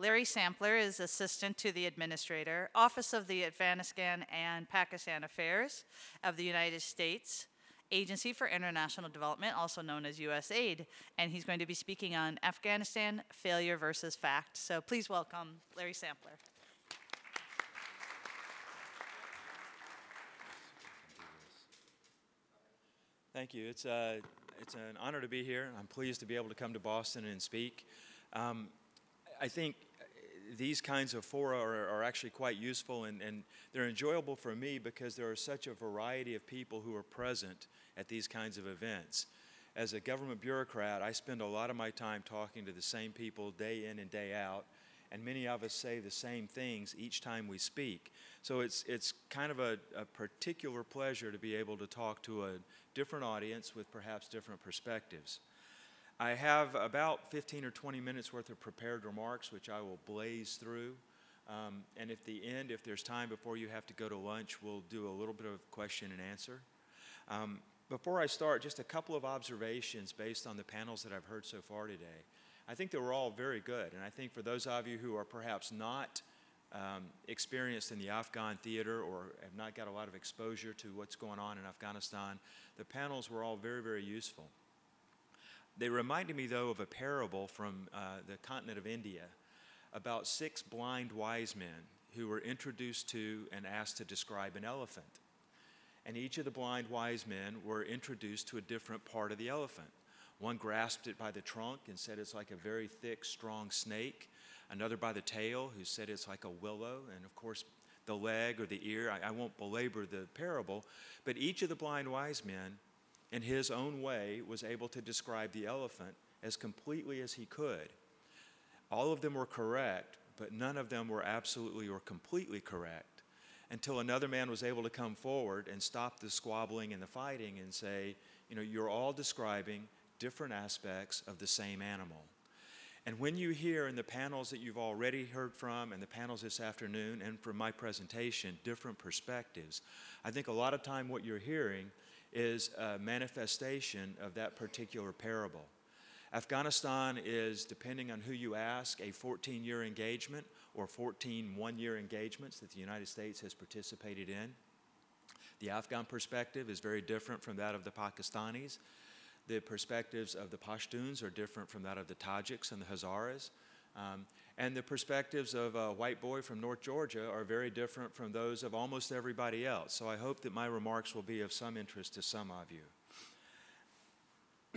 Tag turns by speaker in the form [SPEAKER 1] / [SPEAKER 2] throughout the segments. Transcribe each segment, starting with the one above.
[SPEAKER 1] Larry Sampler is Assistant to the Administrator, Office of the Afghanistan and Pakistan Affairs of the United States, Agency for International Development, also known as USAID, and he's going to be speaking on Afghanistan failure versus fact. So please welcome Larry Sampler.
[SPEAKER 2] Thank you. It's, uh, it's an honor to be here. I'm pleased to be able to come to Boston and speak. Um, I think uh, these kinds of fora are, are actually quite useful and, and, they're enjoyable for me because there are such a variety of people who are present at these kinds of events. As a government bureaucrat, I spend a lot of my time talking to the same people day in and day out, and many of us say the same things each time we speak. So it's, it's kind of a, a particular pleasure to be able to talk to a different audience with perhaps different perspectives. I have about 15 or 20 minutes worth of prepared remarks, which I will blaze through. Um, and at the end, if there's time before you have to go to lunch, we'll do a little bit of question and answer. Um, before I start, just a couple of observations based on the panels that I've heard so far today. I think they were all very good, and I think for those of you who are perhaps not um, experienced in the Afghan theater or have not got a lot of exposure to what's going on in Afghanistan, the panels were all very, very useful. They reminded me, though, of a parable from uh, the continent of India about six blind wise men who were introduced to and asked to describe an elephant. And each of the blind wise men were introduced to a different part of the elephant. One grasped it by the trunk and said it's like a very thick, strong snake. Another by the tail, who said it's like a willow. And of course, the leg or the ear. I, I won't belabor the parable, but each of the blind wise men in his own way, was able to describe the elephant as completely as he could. All of them were correct, but none of them were absolutely or completely correct until another man was able to come forward and stop the squabbling and the fighting and say, you know, you're all describing different aspects of the same animal. And when you hear in the panels that you've already heard from and the panels this afternoon and from my presentation different perspectives, I think a lot of time what you're hearing is a manifestation of that particular parable. Afghanistan is, depending on who you ask, a 14 year engagement or 14 one year engagements that the United States has participated in. The Afghan perspective is very different from that of the Pakistanis. The perspectives of the Pashtuns are different from that of the Tajiks and the Hazaras. Um, and the perspectives of a white boy from North Georgia are very different from those of almost everybody else. So I hope that my remarks will be of some interest to some of you.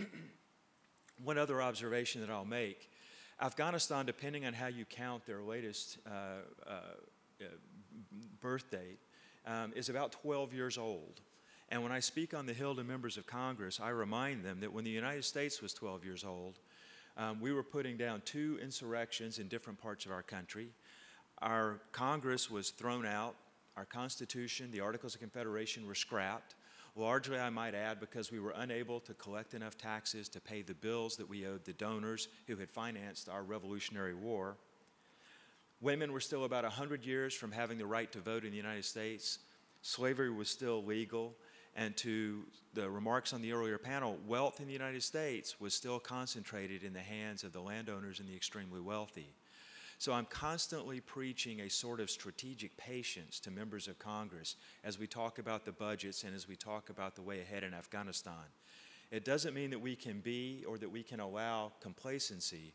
[SPEAKER 2] One other observation that I'll make Afghanistan, depending on how you count their latest uh, uh, birth date, um, is about 12 years old. And when I speak on the Hill to members of Congress, I remind them that when the United States was 12 years old, um, we were putting down two insurrections in different parts of our country. Our Congress was thrown out. Our Constitution, the Articles of Confederation were scrapped. Largely, I might add, because we were unable to collect enough taxes to pay the bills that we owed the donors who had financed our Revolutionary War. Women were still about 100 years from having the right to vote in the United States. Slavery was still legal. And to the remarks on the earlier panel, wealth in the United States was still concentrated in the hands of the landowners and the extremely wealthy. So I'm constantly preaching a sort of strategic patience to members of Congress as we talk about the budgets and as we talk about the way ahead in Afghanistan. It doesn't mean that we can be or that we can allow complacency,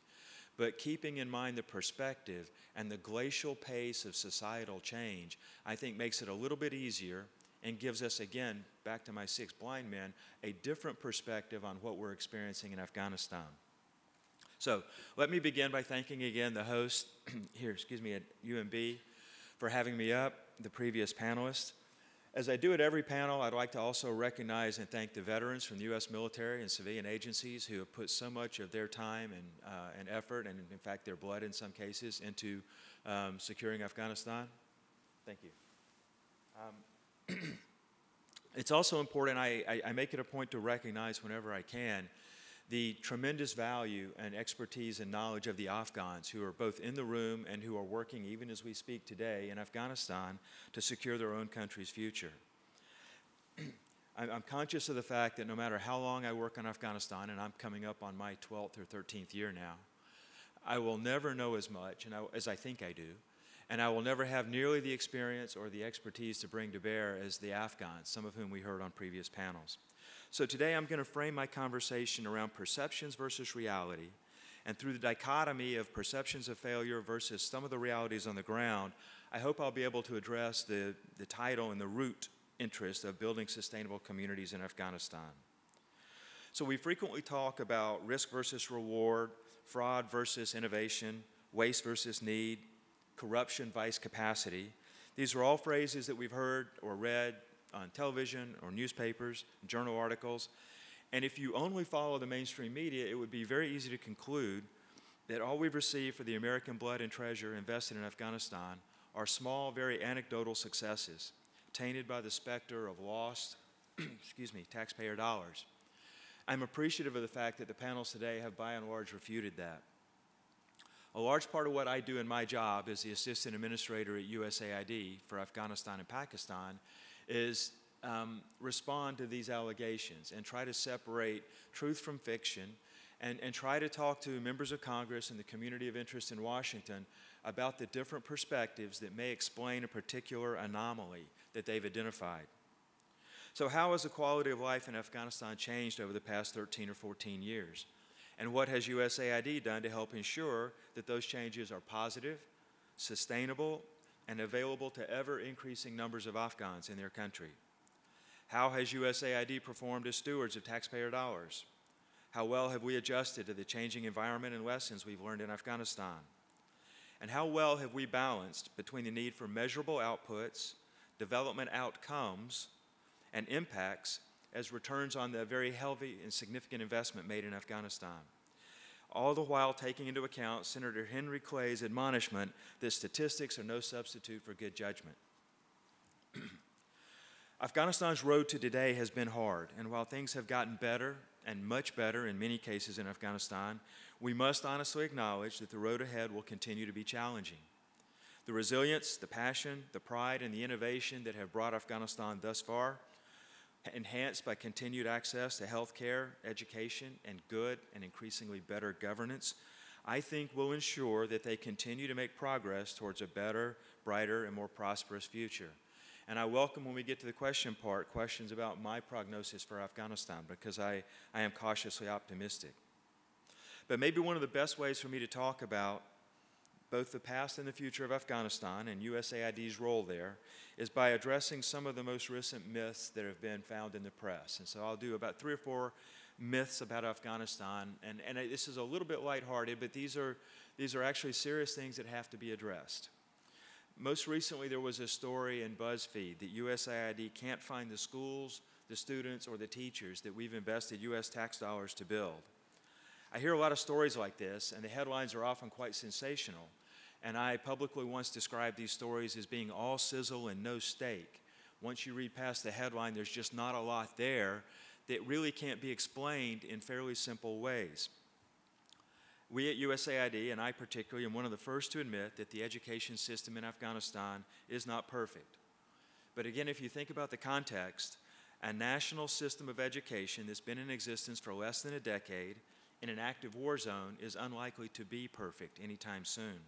[SPEAKER 2] but keeping in mind the perspective and the glacial pace of societal change, I think makes it a little bit easier and gives us, again, back to my six blind men, a different perspective on what we're experiencing in Afghanistan. So let me begin by thanking again the host here, excuse me, at UMB for having me up, the previous panelists. As I do at every panel, I'd like to also recognize and thank the veterans from the U.S. military and civilian agencies who have put so much of their time and, uh, and effort, and in fact their blood in some cases, into um, securing Afghanistan. Thank you. Um, it's also important, I, I, I, make it a point to recognize whenever I can the tremendous value and expertise and knowledge of the Afghans who are both in the room and who are working, even as we speak today, in Afghanistan to secure their own country's future. I'm conscious of the fact that no matter how long I work in Afghanistan, and I'm coming up on my 12th or 13th year now, I will never know as much and I, as I think I do, and I will never have nearly the experience or the expertise to bring to bear as the Afghans, some of whom we heard on previous panels. So today I'm going to frame my conversation around perceptions versus reality. And through the dichotomy of perceptions of failure versus some of the realities on the ground, I hope I'll be able to address the, the title and the root interest of building sustainable communities in Afghanistan. So we frequently talk about risk versus reward, fraud versus innovation, waste versus need, corruption vice capacity. These are all phrases that we've heard or read on television or newspapers, journal articles. And if you only follow the mainstream media, it would be very easy to conclude that all we've received for the American blood and treasure invested in Afghanistan are small, very anecdotal successes, tainted by the specter of lost, excuse me, taxpayer dollars. I'm appreciative of the fact that the panels today have by and large refuted that. A large part of what I do in my job as the assistant administrator at USAID for Afghanistan and Pakistan is um, respond to these allegations and try to separate truth from fiction and, and try to talk to members of Congress and the community of interest in Washington about the different perspectives that may explain a particular anomaly that they've identified. So, how has the quality of life in Afghanistan changed over the past 13 or 14 years? And what has USAID done to help ensure that those changes are positive, sustainable, and available to ever increasing numbers of Afghans in their country? How has USAID performed as stewards of taxpayer dollars? How well have we adjusted to the changing environment and lessons we've learned in Afghanistan? And how well have we balanced between the need for measurable outputs, development outcomes, and impacts as returns on the very healthy and significant investment made in Afghanistan. All the while taking into account Senator Henry Clay's admonishment that statistics are no substitute for good judgment. Afghanistan's road to today has been hard, and while things have gotten better and much better in many cases in Afghanistan, we must honestly acknowledge that the road ahead will continue to be challenging. The resilience, the passion, the pride, and the innovation that have brought Afghanistan thus far enhanced by continued access to health care, education, and good and increasingly better governance, I think will ensure that they continue to make progress towards a better, brighter, and more prosperous future. And I welcome when we get to the question part questions about my prognosis for Afghanistan because I, I am cautiously optimistic. But maybe one of the best ways for me to talk about both the past and the future of Afghanistan and USAID's role there is by addressing some of the most recent myths that have been found in the press. And so I'll do about three or four myths about Afghanistan. And, and this is a little bit lighthearted, but these are, these are actually serious things that have to be addressed. Most recently, there was a story in BuzzFeed that USAID can't find the schools, the students, or the teachers that we've invested U.S. tax dollars to build. I hear a lot of stories like this, and the headlines are often quite sensational. And I publicly once described these stories as being all sizzle and no steak. Once you read past the headline, there's just not a lot there that really can't be explained in fairly simple ways. We at USAID, and I particularly, am one of the first to admit that the education system in Afghanistan is not perfect. But again, if you think about the context, a national system of education that's been in existence for less than a decade in an active war zone is unlikely to be perfect anytime soon.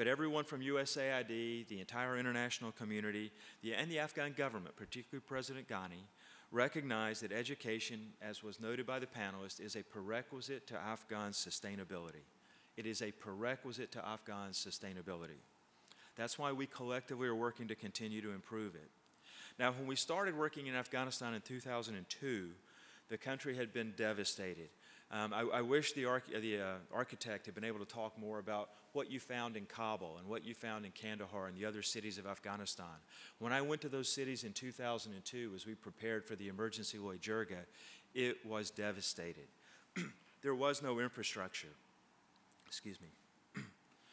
[SPEAKER 2] But everyone from USAID, the entire international community, the, and the Afghan government, particularly President Ghani, recognize that education, as was noted by the panelists, is a prerequisite to Afghan sustainability. It is a prerequisite to Afghan sustainability. That's why we collectively are working to continue to improve it. Now, when we started working in Afghanistan in 2002, the country had been devastated. Um, I, I, wish the, arch- the uh, architect had been able to talk more about what you found in Kabul and what you found in Kandahar and the other cities of Afghanistan. When I went to those cities in 2002 as we prepared for the emergency Loya Jirga, it was devastated. there was no infrastructure. Excuse me.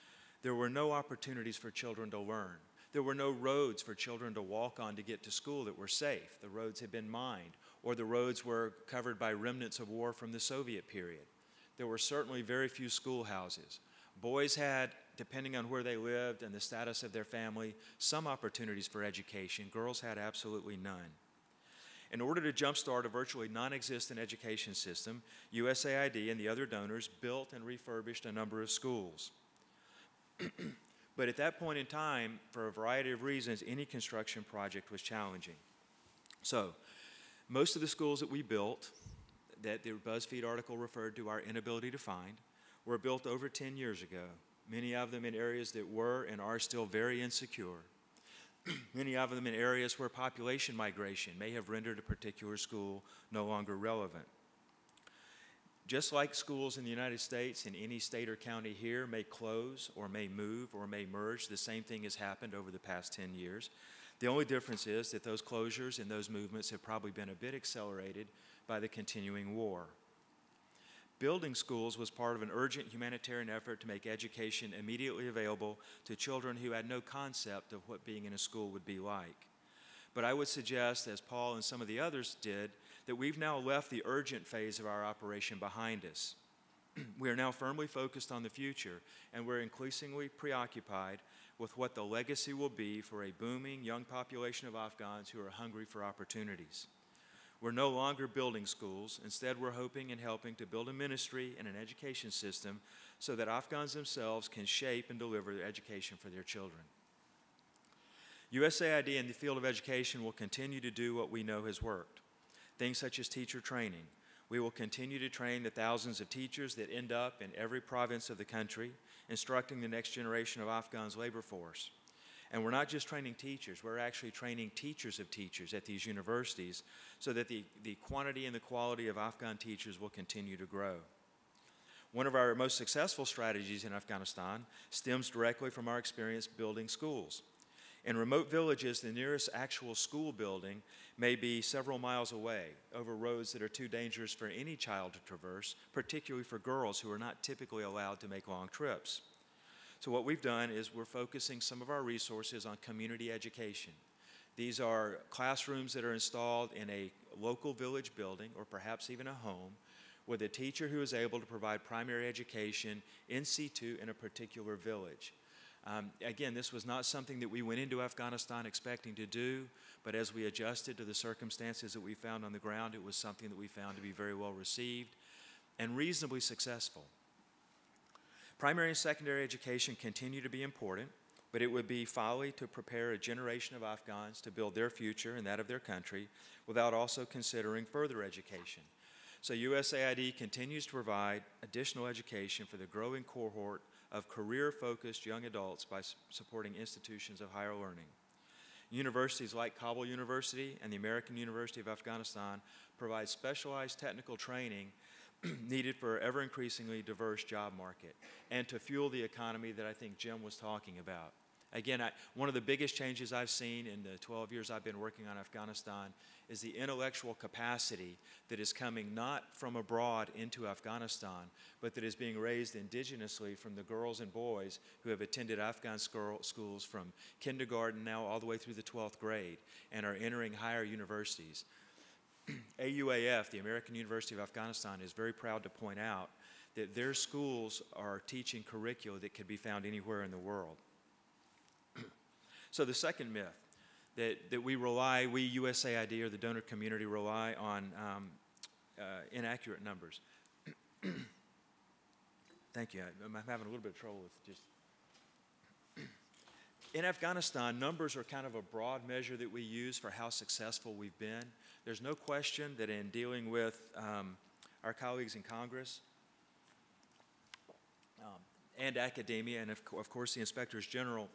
[SPEAKER 2] there were no opportunities for children to learn. There were no roads for children to walk on to get to school that were safe. The roads had been mined or the roads were covered by remnants of war from the Soviet period. There were certainly very few schoolhouses. Boys had, depending on where they lived and the status of their family, some opportunities for education. Girls had absolutely none. In order to jumpstart a virtually non existent education system, USAID and the other donors built and refurbished a number of schools. but at that point in time, for a variety of reasons, any construction project was challenging. So, most of the schools that we built, that the BuzzFeed article referred to our inability to find, were built over 10 years ago, many of them in areas that were and are still very insecure many of them in areas where population migration may have rendered a particular school no longer relevant. Just like schools in the United States, in any state or county here, may close or may move or may merge, the same thing has happened over the past 10 years. The only difference is that those closures and those movements have probably been a bit accelerated by the continuing war. Building schools was part of an urgent humanitarian effort to make education immediately available to children who had no concept of what being in a school would be like. But I would suggest, as Paul and some of the others did, that we've now left the urgent phase of our operation behind us. we are now firmly focused on the future, and we're increasingly preoccupied with what the legacy will be for a booming young population of Afghans who are hungry for opportunities. We're no longer building schools. Instead, we're hoping and helping to build a ministry and an education system so that Afghans themselves can shape and deliver their education for their children. USAID in the field of education will continue to do what we know has worked things such as teacher training. We will continue to train the thousands of teachers that end up in every province of the country, instructing the next generation of Afghans' labor force. And we're not just training teachers, we're actually training teachers of teachers at these universities so that the, the quantity and the quality of Afghan teachers will continue to grow. One of our most successful strategies in Afghanistan stems directly from our experience building schools. In remote villages, the nearest actual school building may be several miles away over roads that are too dangerous for any child to traverse, particularly for girls who are not typically allowed to make long trips. So, what we've done is we're focusing some of our resources on community education. These are classrooms that are installed in a local village building or perhaps even a home with a teacher who is able to provide primary education in situ in a particular village. Um, again, this was not something that we went into Afghanistan expecting to do, but as we adjusted to the circumstances that we found on the ground, it was something that we found to be very well received and reasonably successful. Primary and secondary education continue to be important, but it would be folly to prepare a generation of Afghans to build their future and that of their country without also considering further education. So USAID continues to provide additional education for the growing cohort of career-focused young adults by supporting institutions of higher learning. Universities like Kabul University and the American University of Afghanistan provide specialized technical training needed for ever increasingly diverse job market and to fuel the economy that I think Jim was talking about. Again, I, one of the biggest changes I've seen in the 12 years I've been working on Afghanistan is the intellectual capacity that is coming not from abroad into Afghanistan, but that is being raised indigenously from the girls and boys who have attended Afghan schools from kindergarten now all the way through the 12th grade and are entering higher universities. AUAF, the American University of Afghanistan, is very proud to point out that their schools are teaching curricula that could be found anywhere in the world. So the second myth, that, that we rely, we USAID or the donor community rely on um, uh, inaccurate numbers. Thank you. I'm having a little bit of trouble with just in Afghanistan, numbers are kind of a broad measure that we use for how successful we've been. There's no question that in dealing with um, our colleagues in Congress um, and academia, and of, co of course the inspectors general,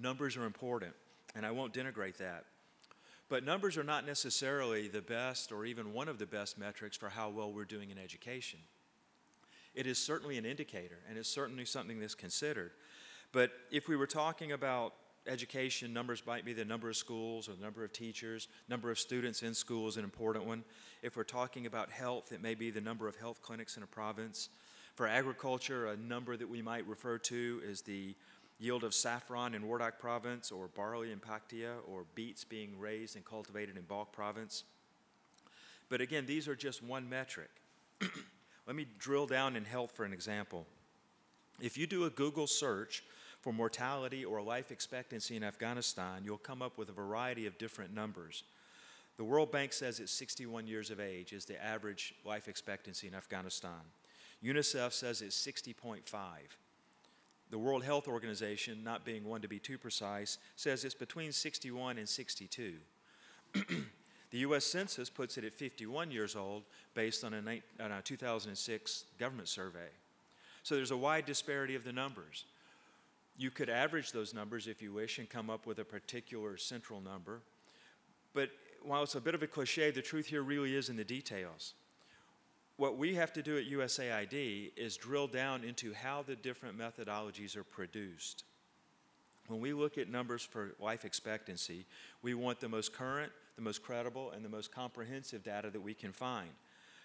[SPEAKER 2] numbers are important, and I won't denigrate that. But numbers are not necessarily the best or even one of the best metrics for how well we're doing in education. It is certainly an indicator, and it's certainly something that's considered. But if we were talking about education, numbers might be the number of schools or the number of teachers, number of students in school is an important one. If we're talking about health, it may be the number of health clinics in a province. For agriculture, a number that we might refer to is the yield of saffron in Wardak province or barley in Paktia or beets being raised and cultivated in Balkh province. But again, these are just one metric. Let me drill down in health for an example. If you do a Google search for mortality or life expectancy in Afghanistan, you'll come up with a variety of different numbers. The World Bank says it's 61 years of age is the average life expectancy in Afghanistan. UNICEF says it's 60.5. The World Health Organization, not being one to be too precise, says it's between 61 and 62. the U.S. Census puts it at 51 years old based on a, on a 2006 government survey. So there's a wide disparity of the numbers. You could average those numbers if you wish and come up with a particular central number. But while it's a bit of a cliche, the truth here really is in the details. What we have to do at USAID is drill down into how the different methodologies are produced. When we look at numbers for life expectancy, we want the most current, the most credible, and the most comprehensive data that we can find.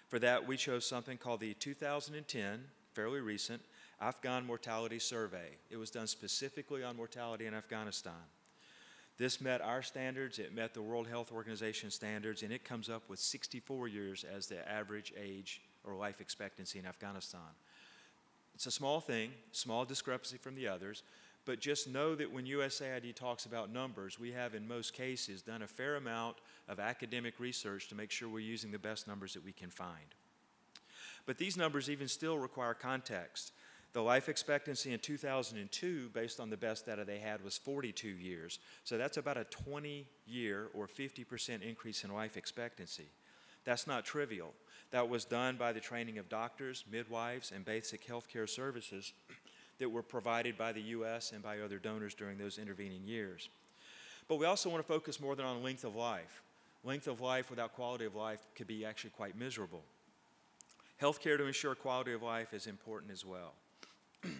[SPEAKER 2] For that, we chose something called the 2010, fairly recent, Afghan Mortality Survey. It was done specifically on mortality in Afghanistan. This met our standards, it met the World Health Organization standards, and it comes up with 64 years as the average age or life expectancy in Afghanistan. It's a small thing, small discrepancy from the others, but just know that when USAID talks about numbers, we have in most cases done a fair amount of academic research to make sure we're using the best numbers that we can find. But these numbers even still require context. The life expectancy in 2002, based on the best data they had, was 42 years. So that's about a 20 year or 50% increase in life expectancy. That's not trivial. That was done by the training of doctors, midwives, and basic healthcare services that were provided by the U.S. and by other donors during those intervening years. But we also want to focus more than on length of life. Length of life without quality of life could be actually quite miserable. Healthcare to ensure quality of life is important as well.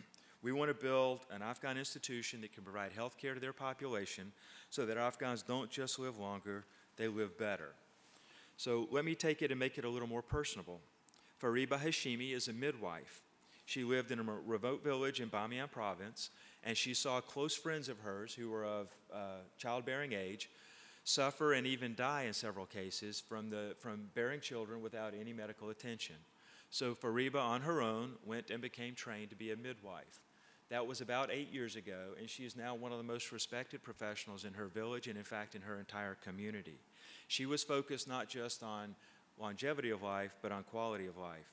[SPEAKER 2] we want to build an Afghan institution that can provide health care to their population so that Afghans don't just live longer, they live better. So let me take it and make it a little more personable. Fariba Hashimi is a midwife. She lived in a remote village in Bamiyan province, and she saw close friends of hers who were of uh, childbearing age suffer and even die in several cases from, the, from bearing children without any medical attention. So Fariba, on her own, went and became trained to be a midwife. That was about eight years ago, and she is now one of the most respected professionals in her village and, in fact, in her entire community. She was focused not just on longevity of life, but on quality of life.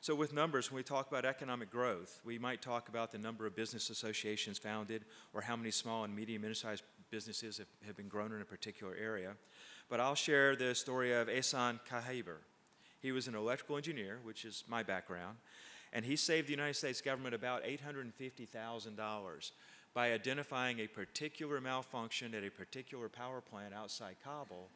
[SPEAKER 2] So, with numbers, when we talk about economic growth, we might talk about the number of business associations founded or how many small and medium sized businesses have, have, been grown in a particular area. But I'll share the story of Ehsan Kahaber. He was an electrical engineer, which is my background, and he saved the United States government about $850,000 by identifying a particular malfunction at a particular power plant outside Kabul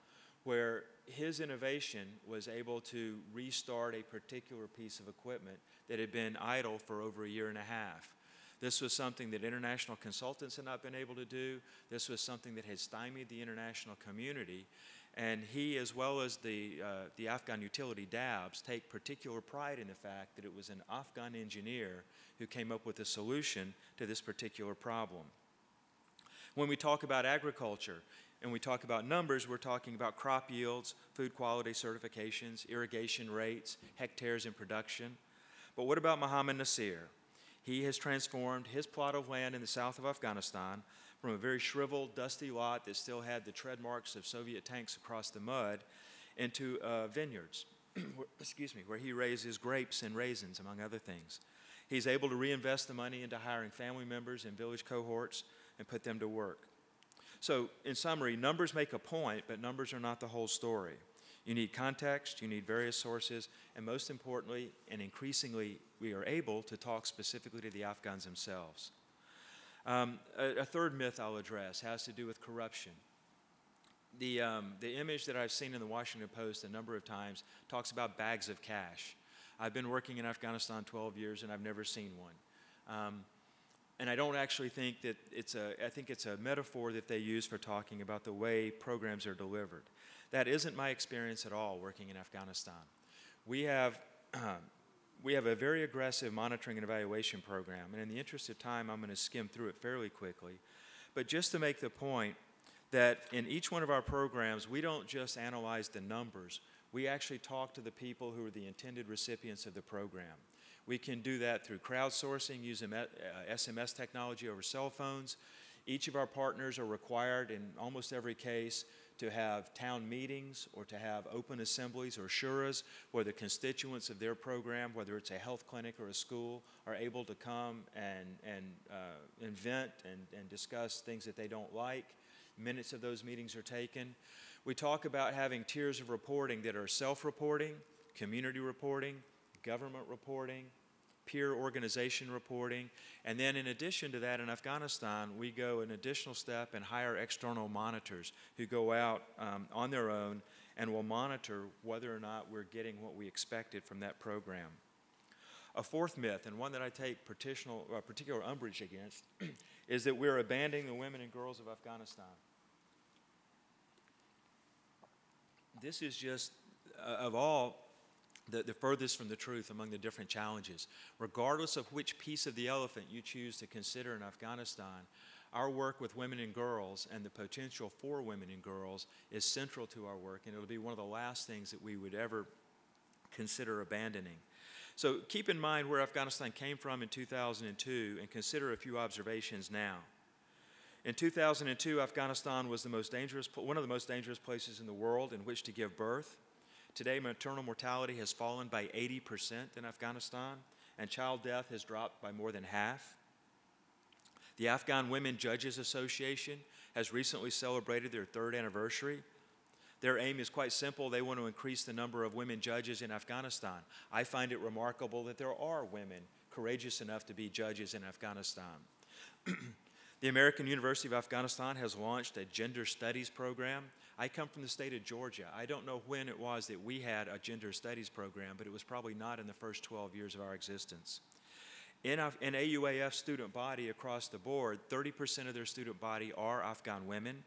[SPEAKER 2] where his innovation was able to restart a particular piece of equipment that had been idle for over a year and a half. This was something that international consultants had not been able to do. This was something that had stymied the international community. And he, as well as the, uh, the Afghan utility DABS, take particular pride in the fact that it was an Afghan engineer who came up with a solution to this particular problem. When we talk about agriculture and we talk about numbers, we're talking about crop yields, food quality certifications, irrigation rates, hectares in production. But what about Mohammed Nasir? He has transformed his plot of land in the south of Afghanistan from a very shriveled, dusty lot that still had the tread marks of Soviet tanks across the mud into uh, vineyards, excuse me, where he raises grapes and raisins, among other things. He's able to reinvest the money into hiring family members and village cohorts and put them to work. So, in summary, numbers make a point, but numbers are not the whole story. You need context, you need various sources, and most importantly, and increasingly, we are able to talk specifically to the Afghans themselves. Um, a, a, third myth I'll address has to do with corruption. The, um, the image that I've seen in the Washington Post a number of times talks about bags of cash. I've been working in Afghanistan 12 years and I've never seen one. Um, and I don't actually think that it's a, I think it's a metaphor that they use for talking about the way programs are delivered. That isn't my experience at all working in Afghanistan. We have we have a very aggressive monitoring and evaluation program. And in the interest of time, I'm going to skim through it fairly quickly. But just to make the point that in each one of our programs, we don't just analyze the numbers, we actually talk to the people who are the intended recipients of the program. We can do that through crowdsourcing using SMS uh, technology over cell phones. Each of our partners are required in almost every case to have town meetings or to have open assemblies or shuras where the constituents of their program, whether it's a health clinic or a school, are able to come and, and uh, invent and, and discuss things that they don't like. Minutes of those meetings are taken. We talk about having tiers of reporting that are self reporting, community reporting, government reporting, peer organization reporting. And then, in addition to that, in Afghanistan, we go an additional step and hire external monitors who go out um, on their own and will monitor whether or not we're getting what we expected from that program. A fourth myth, and one that I take uh, particular umbrage against, is that we're abandoning the women and girls of Afghanistan. This is just, uh, of all the, the furthest from the truth among the different challenges. Regardless of which piece of the elephant you choose to consider in Afghanistan, our work with women and girls and the potential for women and girls is central to our work, and it'll be one of the last things that we would ever consider abandoning. So keep in mind where Afghanistan came from in 2002 and consider a few observations now. In 2002, Afghanistan was the most dangerous, one of the most dangerous places in the world in which to give birth. Today, maternal mortality has fallen by 80% in Afghanistan, and child death has dropped by more than half. The Afghan Women Judges Association has recently celebrated their third anniversary. Their aim is quite simple. They want to increase the number of women judges in Afghanistan. I find it remarkable that there are women courageous enough to be judges in Afghanistan. the American University of Afghanistan has launched a gender studies program I come from the state of Georgia. I don't know when it was that we had a gender studies program, but it was probably not in the first 12 years of our existence. In, in AUAF student body across the board, 30% of their student body are Afghan women.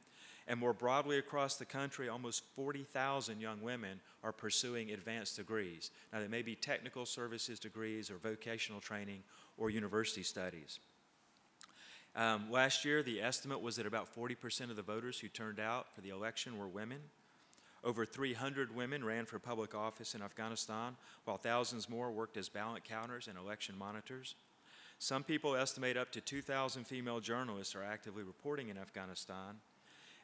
[SPEAKER 2] And more broadly across the country, almost 40,000 young women are pursuing advanced degrees. Now, they may be technical services degrees or vocational training or university studies. Um, last year, the estimate was that about 40% of the voters who turned out for the election were women. Over 300 women ran for public office in Afghanistan, while thousands more worked as ballot counters and election monitors. Some people estimate up to 2,000 female journalists are actively reporting in Afghanistan.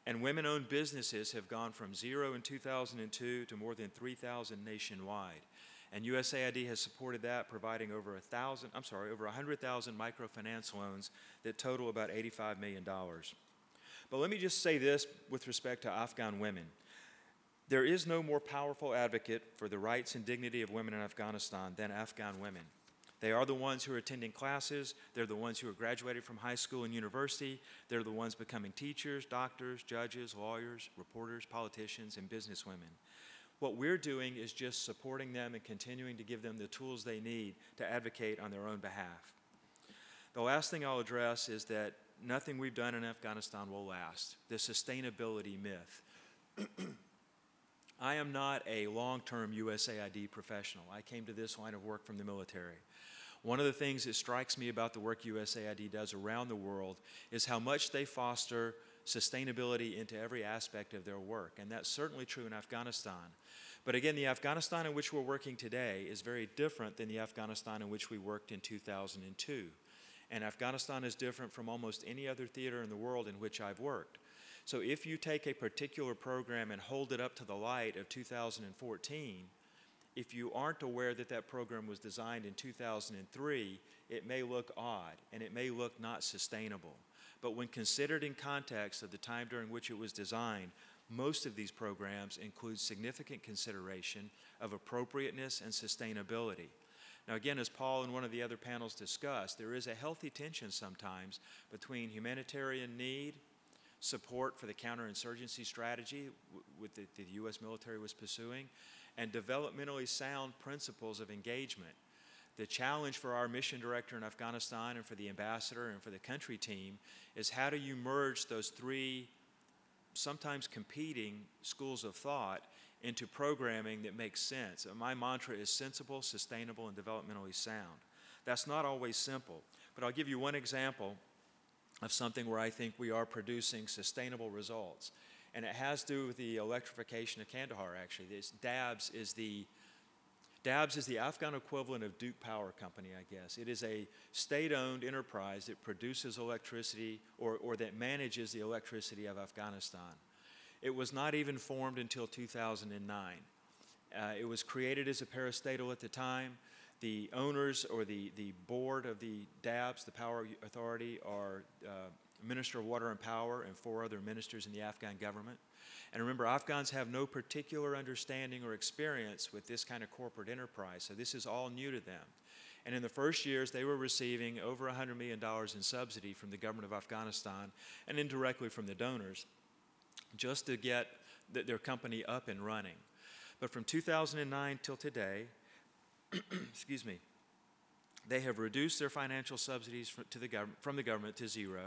[SPEAKER 2] And women owned businesses have gone from zero in 2002 to more than 3,000 nationwide. And USAID has supported that, providing over a thousand, I'm sorry, over 100,000 microfinance loans that total about $85 million. But let me just say this with respect to Afghan women. There is no more powerful advocate for the rights and dignity of women in Afghanistan than Afghan women. They are the ones who are attending classes. They're the ones who are graduating from high school and university. They're the ones becoming teachers, doctors, judges, lawyers, reporters, politicians, and businesswomen. What we're doing is just supporting them and continuing to give them the tools they need to advocate on their own behalf. The last thing I'll address is that nothing we've done in Afghanistan will last the sustainability myth. I am not a long term USAID professional. I came to this line of work from the military. One of the things that strikes me about the work USAID does around the world is how much they foster sustainability into every aspect of their work. And that's certainly true in Afghanistan. But again, the Afghanistan in which we're working today is very different than the Afghanistan in which we worked in 2002. And Afghanistan is different from almost any other theater in the world in which I've worked. So if you take a particular program and hold it up to the light of 2014, if you aren't aware that that program was designed in 2003, it may look odd and it may look not sustainable. But when considered in context of the time during which it was designed, most of these programs include significant consideration of appropriateness and sustainability. Now, again, as Paul and one of the other panels discussed, there is a healthy tension sometimes between humanitarian need, support for the counterinsurgency strategy with the, the U.S. military was pursuing, and developmentally sound principles of engagement. The challenge for our mission director in Afghanistan and for the ambassador and for the country team is how do you merge those three sometimes competing schools of thought into programming that makes sense. My mantra is sensible, sustainable, and developmentally sound. That's not always simple, but I'll give you one example of something where I think we are producing sustainable results. And it has to do with the electrification of Kandahar, actually. This DABS is the DABS is the Afghan equivalent of Duke Power Company, I guess. It is a state owned enterprise that produces electricity or, or that manages the electricity of Afghanistan. It was not even formed until 2009. Uh, it was created as a parastatal at the time. The owners or the, the board of the DABS, the Power Authority, are uh, Minister of Water and Power and four other ministers in the Afghan government. And remember, Afghans have no particular understanding or experience with this kind of corporate enterprise, so this is all new to them. And in the first years, they were receiving over $100 million in subsidy from the government of Afghanistan and indirectly from the donors just to get th- their company up and running. But from 2009 till today, excuse me, they have reduced their financial subsidies fr- to the gov- from the government to zero,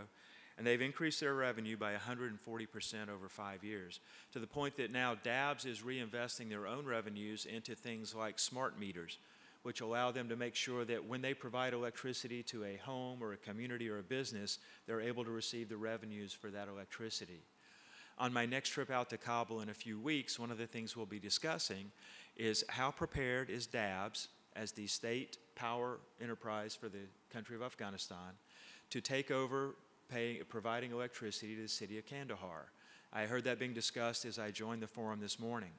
[SPEAKER 2] and they've increased their revenue by 140% over five years, to the point that now DABS is reinvesting their own revenues into things like smart meters, which allow them to make sure that when they provide electricity to a home or a community or a business, they're able to receive the revenues for that electricity. On my next trip out to Kabul in a few weeks, one of the things we'll be discussing is how prepared is DABS as the state power enterprise for the country of Afghanistan to take over paying, providing electricity to the city of Kandahar. I heard that being discussed as I joined the forum this morning.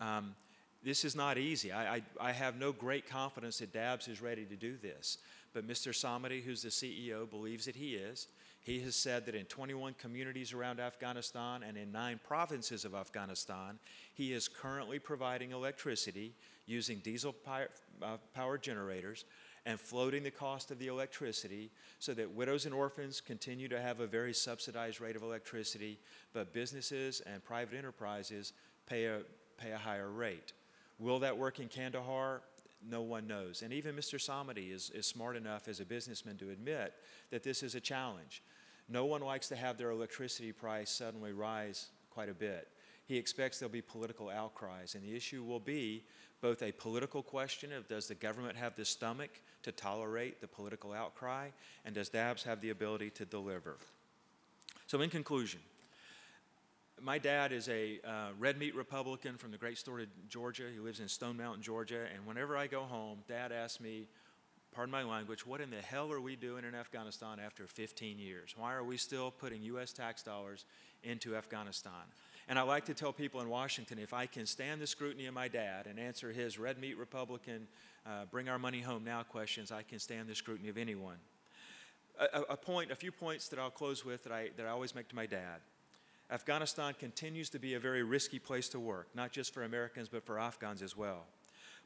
[SPEAKER 2] Um, this is not easy. I, I, I, have no great confidence that DABS is ready to do this. But Mr. Samadi, who's the CEO, believes that he is. He has said that in 21 communities around Afghanistan and in nine provinces of Afghanistan, he is currently providing electricity using diesel power, uh, power generators and floating the cost of the electricity so that widows and orphans continue to have a very subsidized rate of electricity, but businesses and private enterprises pay a, pay a higher rate. Will that work in Kandahar? No one knows. And even Mr. Samadi is, is smart enough as a businessman to admit that this is a challenge. No one likes to have their electricity price suddenly rise quite a bit. He expects there'll be political outcries, and the issue will be both a political question of does the government have the stomach to tolerate the political outcry, and does DABS have the ability to deliver? So, in conclusion, my dad is a uh, red meat Republican from the great state of Georgia. He lives in Stone Mountain, Georgia. And whenever I go home, dad asks me, pardon my language, what in the hell are we doing in Afghanistan after 15 years? Why are we still putting U.S. tax dollars into Afghanistan? And I like to tell people in Washington if I can stand the scrutiny of my dad and answer his red meat Republican, uh, bring our money home now questions, I can stand the scrutiny of anyone. A, a point, a few points that I'll close with that I, that I always make to my dad. Afghanistan continues to be a very risky place to work, not just for Americans, but for Afghans as well.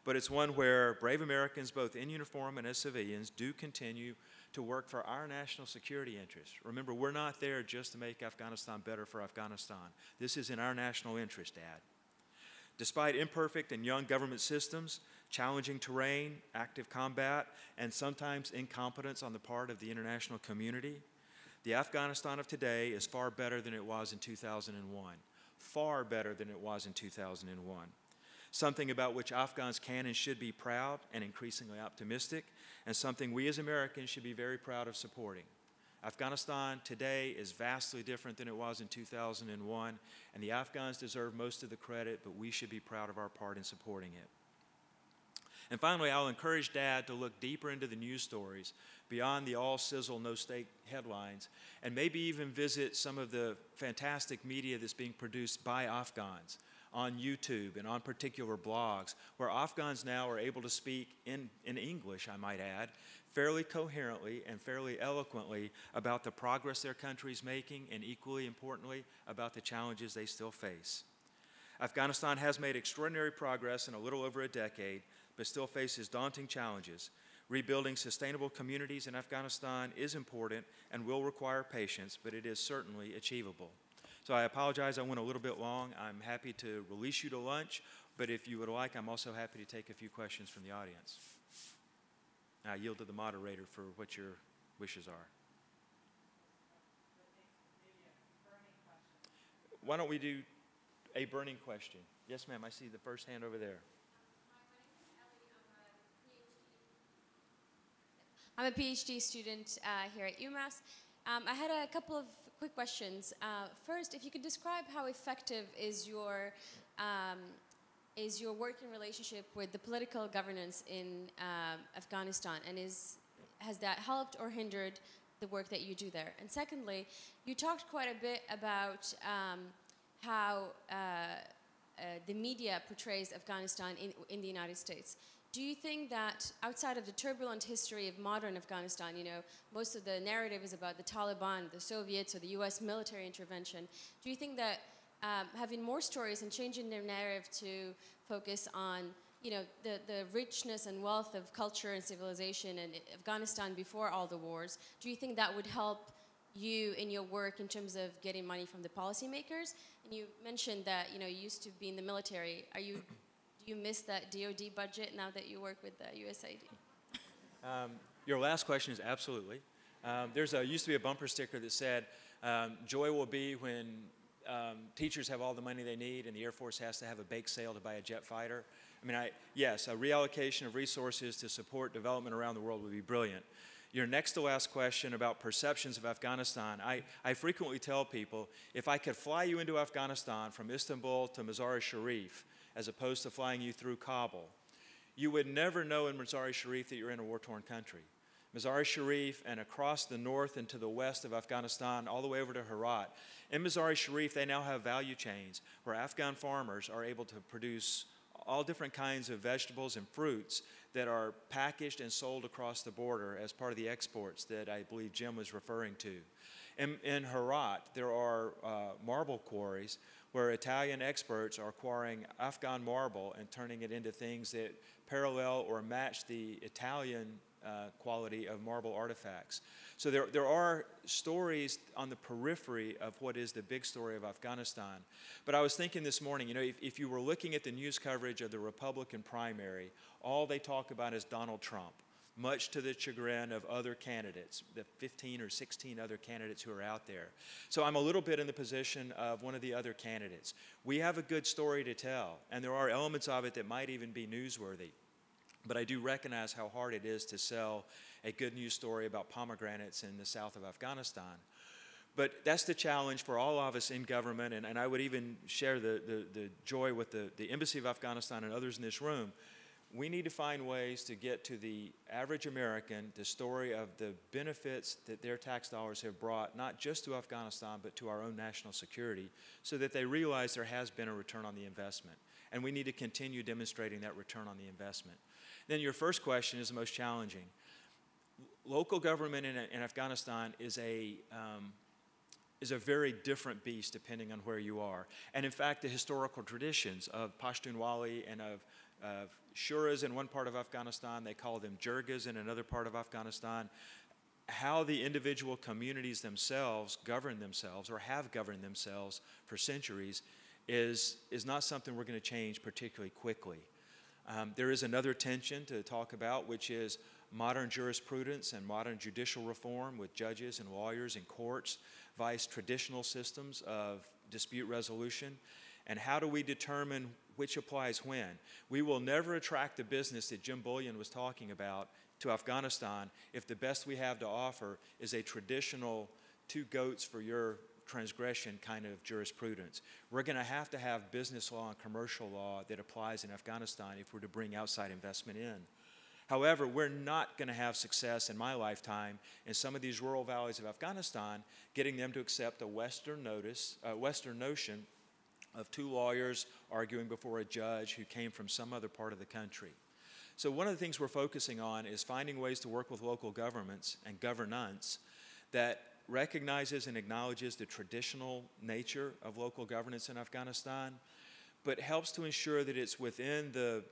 [SPEAKER 2] But it's one where brave Americans, both in uniform and as civilians, do continue to work for our national security interests. Remember, we're not there just to make Afghanistan better for Afghanistan. This is in our national interest, Dad. Despite imperfect and young government systems, challenging terrain, active combat, and sometimes incompetence on the part of the international community, the Afghanistan of today is far better than it was in 2001. Far better than it was in 2001. Something about which Afghans can and should be proud and increasingly optimistic, and something we as Americans should be very proud of supporting. Afghanistan today is vastly different than it was in 2001, and the Afghans deserve most of the credit, but we should be proud of our part in supporting it. And finally, I'll encourage Dad to look deeper into the news stories beyond the all sizzle, no steak headlines, and maybe even visit some of the fantastic media that's being produced by Afghans on YouTube and on particular blogs, where Afghans now are able to speak in, in English, I might add, fairly coherently and fairly eloquently about the progress their country is making, and equally importantly, about the challenges they still face. Afghanistan has made extraordinary progress in a little over a decade, but still faces daunting challenges. Rebuilding sustainable communities in Afghanistan is important and will require patience, but it is certainly achievable. So I apologize, I went a little bit long. I'm happy to release you to lunch, but if you would like, I'm also happy to take a few questions from the audience. I yield to the moderator for what your wishes are. Why don't we do a burning question? Yes, ma'am, I see the first hand over there.
[SPEAKER 3] I'm a PhD student uh, here at UMass. Um, I had a couple of quick questions. Uh, first, if you could describe how effective is your um, is your working relationship with the political governance in uh, Afghanistan, and is has that helped or hindered the work that you do there? And secondly, you talked quite a bit about um, how uh, uh, the media portrays Afghanistan in, in the United States. Do you think that outside of the turbulent history of modern Afghanistan, you know, most of the narrative is about the Taliban, the Soviets, or the US military intervention, do you think that um, having more stories and changing their narrative to focus on you know, the, the richness and wealth of culture and civilization in Afghanistan before all the wars, do you think that would help you in your work in terms of getting money from the policymakers? And you mentioned that, you know, you used to be in the military. Are you, do you miss that DoD budget now that you work with the USAID?
[SPEAKER 2] Um, your last question is absolutely. Um, there's a used to be a bumper sticker that said, um, "Joy will be when um, teachers have all the money they need, and the Air Force has to have a bake sale to buy a jet fighter." I mean, I, yes, a reallocation of resources to support development around the world would be brilliant. Your next to last question about perceptions of Afghanistan, I, I frequently tell people if I could fly you into Afghanistan from Istanbul to Mazar-e Sharif, as opposed to flying you through Kabul, you would never know in Mazar-e Sharif that you're in a war torn country. Mazar-e Sharif and across the north and to the west of Afghanistan, all the way over to Herat. In Mazar-e Sharif, they now have value chains where Afghan farmers are able to produce all different kinds of vegetables and fruits that are packaged and sold across the border as part of the exports that I believe Jim was referring to. In, in Herat, there are uh, marble quarries where Italian experts are acquiring Afghan marble and turning it into things that parallel or match the Italian uh, quality of marble artifacts. So there, there are stories on the periphery of what is the big story of Afghanistan. But I was thinking this morning, you know, if, if you were looking at the news coverage of the Republican primary, all they talk about is Donald Trump much to the chagrin of other candidates, the 15 or 16 other candidates who are out there. So I'm a little bit in the position of one of the other candidates. We have a good story to tell, and there are elements of it that might even be newsworthy. But I do recognize how hard it is to sell a good news story about pomegranates in the south of Afghanistan. But that's the challenge for all of us in government, and, and I would even share the, the, the joy with the, the Embassy of Afghanistan and others in this room. We need to find ways to get to the average American the story of the benefits that their tax dollars have brought, not just to Afghanistan, but to our own national security, so that they realize there has been a return on the investment. And we need to continue demonstrating that return on the investment. Then your first question is the most challenging. Local government in, in Afghanistan is a, um, is a very different beast depending on where you are. And in fact, the historical traditions of Pashtunwali and of, of Shuras in one part of Afghanistan, they call them Jirgas in another part of Afghanistan, how the individual communities themselves govern themselves or have governed themselves for centuries is, is not something we're going to change particularly quickly. Um, there is another tension to talk about, which is modern jurisprudence and modern judicial reform with judges and lawyers and courts vice traditional systems of dispute resolution. And how do we determine which applies when? We will never attract the business that Jim Bullion was talking about to Afghanistan if the best we have to offer is a traditional two goats for your transgression kind of jurisprudence. We're going to have to have business law and commercial law that applies in Afghanistan if we're to bring outside investment in. However, we're not going to have success in my lifetime in some of these rural valleys of Afghanistan getting them to accept a Western notice, a Western notion of two lawyers arguing before a judge who came from some other part of the country. So, one of the things we're focusing on is finding ways to work with local governments and governance that recognizes and acknowledges the traditional nature of local governance in Afghanistan, but helps to ensure that it's within the,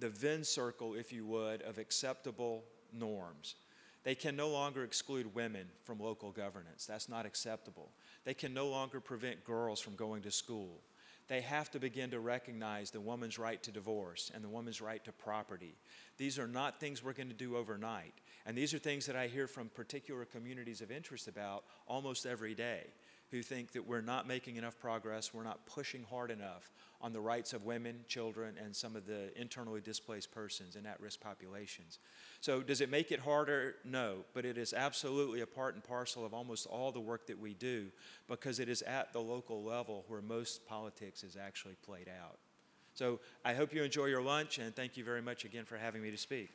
[SPEAKER 2] the Venn circle, if you would, of acceptable norms. They can no longer exclude women from local governance. That's not acceptable. They can no longer prevent girls from going to school. They have to begin to recognize the woman's right to divorce and the woman's right to property. These are not things we're going to do overnight. And these are things that I hear from particular communities of interest about almost every day who think that we're not making enough progress, we're not pushing hard enough on the rights of women, children, and some of the internally displaced persons and at risk populations. So, does it make it harder? No, but it is absolutely a part and parcel of almost all the work that we do because it is at the local level where most politics is actually played out. So, I hope you enjoy your lunch and thank you very much again for having me to speak.